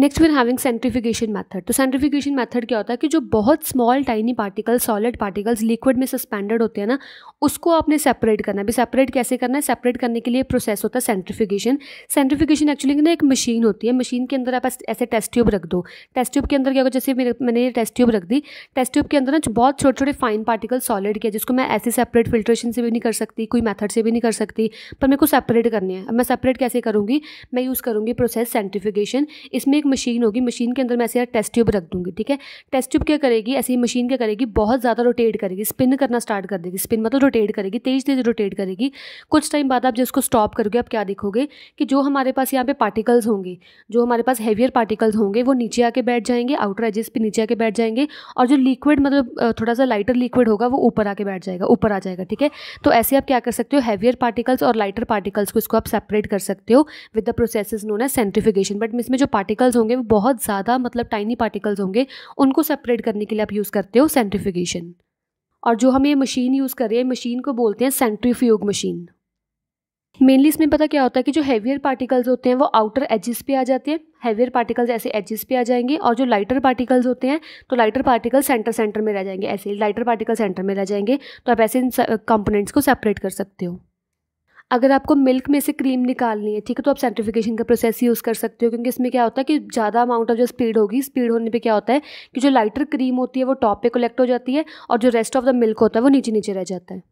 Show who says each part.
Speaker 1: Next we're having centrifugation method तो centrifugation method क्या होता है कि जो बहुत small tiny particles solid particles liquid में सस्पेंडेड होते हैं ना, उसको आपने सेपरेट करना है। अभी सेपरेट कैसे करना है? सेपरेट करने के लिए प्रोसेस होता है सेंट्रिफिकेशन सेंट्रिफिकेशन एक्चुअली ना एक मशीन होती है। मशीन के अंदर आप ऐसे टेस्ट ट्यूब रख दो। टेस्ट ट्यूब के अंदर क्या होगा? जैसे मेरे, मैंने ये टेस्ट ट्यूब रख दी। टेस्ट ट्यूब के अंदर ना बहुत छोटे छोटे फाइन पार्टिकल सॉलिड किया जिसको मैं ऐसे सेपरेट फिल्ट्रेशन से भी नहीं कर सकती, कोई मैथड से भी नहीं कर सकती, पर मेरे को सेपरेट करनी है। अब मैं सेपरेट कैसे करूँगी? मैं यूज़ करूँगी प्रोसेस सेंट्रिफिकेशन इसमें एक मशीन होगी मशीन के अंदर मैं ऐसे यार टेस्ट ट्यूब रख दूँगी, ठीक है? टेस्ट ट्यूब क्या करेगी? ऐसी मशीन क्या करेगी? बहुत ज़्यादा रोटेट करेगी स्पिन करना स्टार्ट कर देगी स्पिन मतलब रोटेट करेगी, तेज तेज रोटेट करेगी। कुछ टाइम बाद आप जिसको स्टॉप करोगे, आप क्या देखोगे कि जो हमारे पास यहाँ पे पार्टिकल्स होंगे, जो हमारे पास हैवियर पार्टिकल्स होंगे, वो नीचे आके बैठ जाएँगे आउटर एजेस पे नीचे आके बैठ जाएँगे और जो लिक्विड मतलब थोड़ा सा लाइटर लिक्विड होगा, वो ऊपर आके बैठ जाएगा, ऊपर आ जाएगा, ठीक है? तो ऐसे आप क्या कर सकते हो हैवियर पार्टिकल्स और लाइटर पार्टिकल्स को इसको आप सेपरेट कर सकते हो with the process known as centrifugation but इसमें जो पार्टिकल्स होंगे वो बहुत ज़्यादा मतलब टाइनी पार्टिकल्स होंगे, उनको सेपरेट करने के लिए आप यूज़ करते हो सेंट्रिफिकेशन और जो हम ये मशीन यूज़ कर रहे हैं मशीन को बोलते हैं सेंट्रीफ्यूग मशीन मेनली इसमें पता क्या होता है कि जो हैवियर पार्टिकल्स होते हैं, वो आउटर एजिस पे आ जाते हैं। हैवियर पार्टिकल्स ऐसे एजिस पे आ जाएँगे और जो लाइटर पार्टिकल्स होते हैं तो लाइटर पार्टिकल सेंटर सेंटर में रह जाएँगे। ऐसे लाइटर पार्टिकल सेंटर में रह जाएँगे तो आप ऐसे इन कंपोनेंट्स को सेपरेट कर सकते हो। अगर आपको मिल्क में से क्रीम निकालनी है, ठीक है तो आप सेंट्रिफिकेशन का प्रोसेस यूज़ कर सकते हो, क्योंकि इसमें क्या होता है कि ज़्यादा अमाउंट ऑफ़ जो स्पीड होगी स्पीड होने पे क्या होता है कि जो लाइटर क्रीम होती है, वो टॉप पे कलेक्ट हो जाती है और जो रेस्ट ऑफ़ द मिल्क होता है, वो नीचे नीचे रह जाता है।